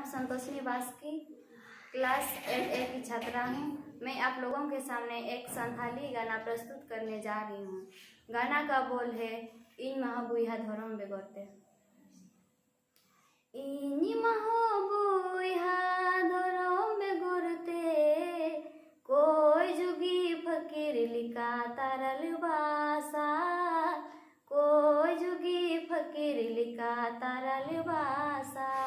नाम Santoshini Baski class eight A की छात्रा हूँ। मैं आप लोगों के सामने एक संथाली गाना प्रस्तुत करने जा रही हूँ। गाना का बोल है, इन महाबुहा धर्म बेगोरते इन धर्म कोई जुगी फकीर लिखा तारल बासा। कोई जुगी फकीर लिखा तारल बासार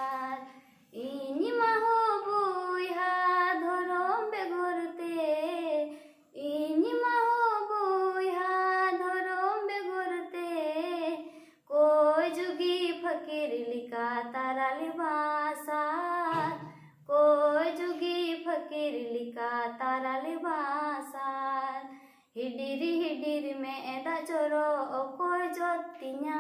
जुगी फकीर लिखा तारल बासार हिडिर हिडिर में एदा चोरो जोतिnya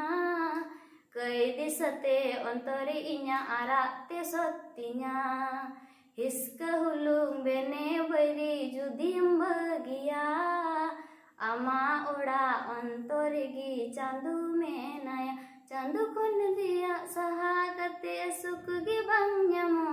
कई दिसते अंतरे इnya आराते सतिnya हिस्का हुलुंग बेने बरी जुदिम बगिया गी चांदू में नया चांदू कुन दिया सहा कते सुख गी बंगमो आ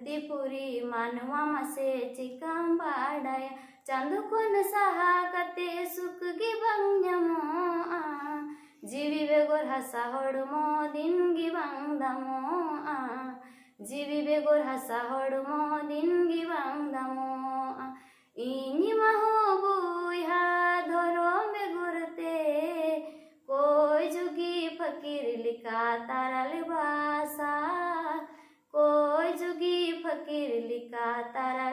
धरती पूरी मानवा मसे चिकम बाड़ाया चांदू कोन सहा कते सुख गी बंगमो आ, जीवी बेगोर हसा हड़मो दिन गी बंगदमो आ, जीवी बेगोर हसा हड़मो दिन गी बंगदमो आ इनी কিরলিকা তারা